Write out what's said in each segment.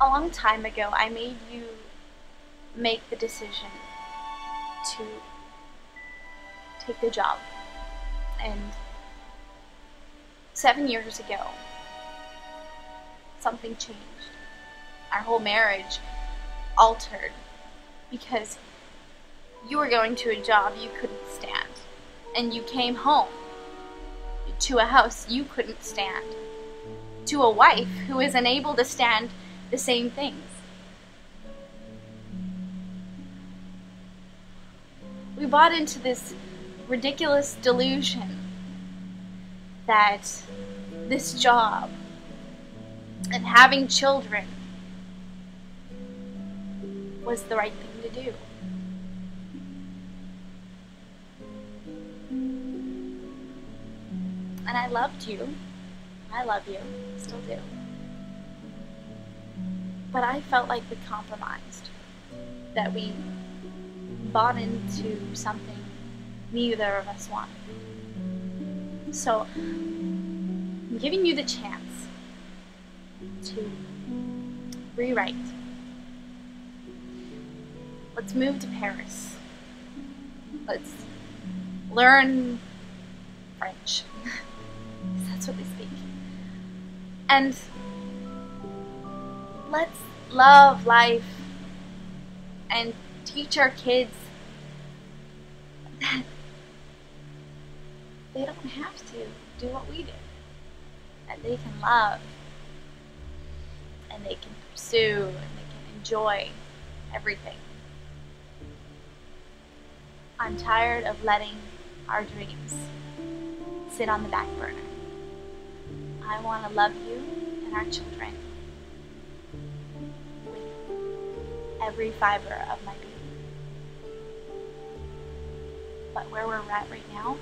a long time ago, I made you make the decision to take the job. And seven years ago, something changed. Our whole marriage altered because you were going to a job you couldn't stand, and you came home to a house you couldn't stand, to a wife who is unable to stand the same things. We bought into this ridiculous delusion that this job and having children was the right thing to do. And I loved you. I love you. Still do. But I felt like we compromised. That we bought into something neither of us wanted. So, I'm giving you the chance to rewrite. Let's move to Paris. Let's learn French. That's what they speak. And let's love life and teach our kids that they don't have to do what we did. That they can love and they can pursue and they can enjoy everything. I'm tired of letting our dreams sit on the back burner. I want to love you and our children every fiber of my being. But where we're at right now,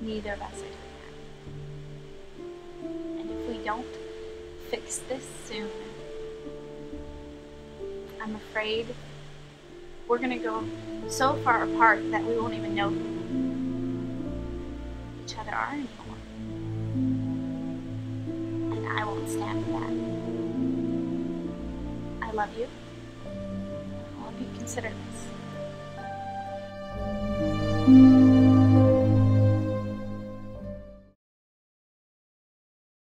neither of us are doing that. And if we don't fix this soon, I'm afraid we're going to go so far apart that we won't even know who each other are anymore. I love you. I hope you consider this.